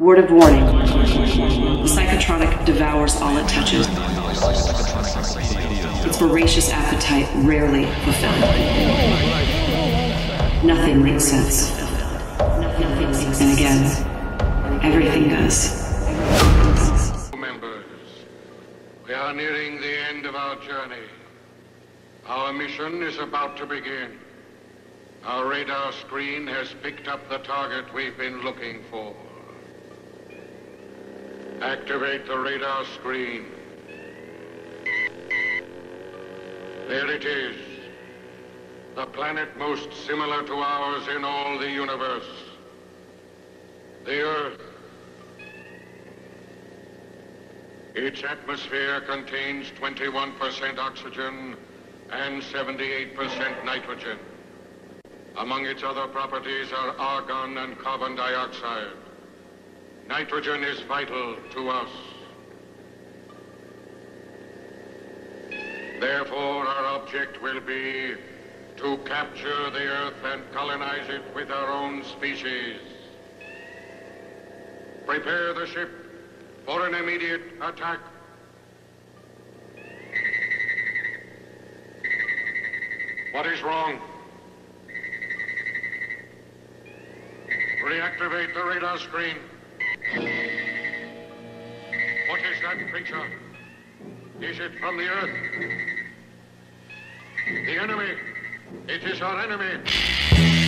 Word of warning. The psychotronic devours all it touches. Its voracious appetite rarely fulfilled. Nothing makes sense. And again, everything does. Members, we are nearing the end of our journey. Our mission is about to begin. Our radar screen has picked up the target we've been looking for. Activate the radar screen. There it is. The planet most similar to ours in all the universe. The Earth. Its atmosphere contains 21% oxygen and 78% nitrogen. Among its other properties are argon and carbon dioxide. Nitrogen is vital to us. Therefore, our object will be to capture the Earth and colonize it with our own species. Prepare the ship for an immediate attack. What is wrong? Reactivate the radar screen. That creature? Is it from the Earth? The enemy. It is our enemy.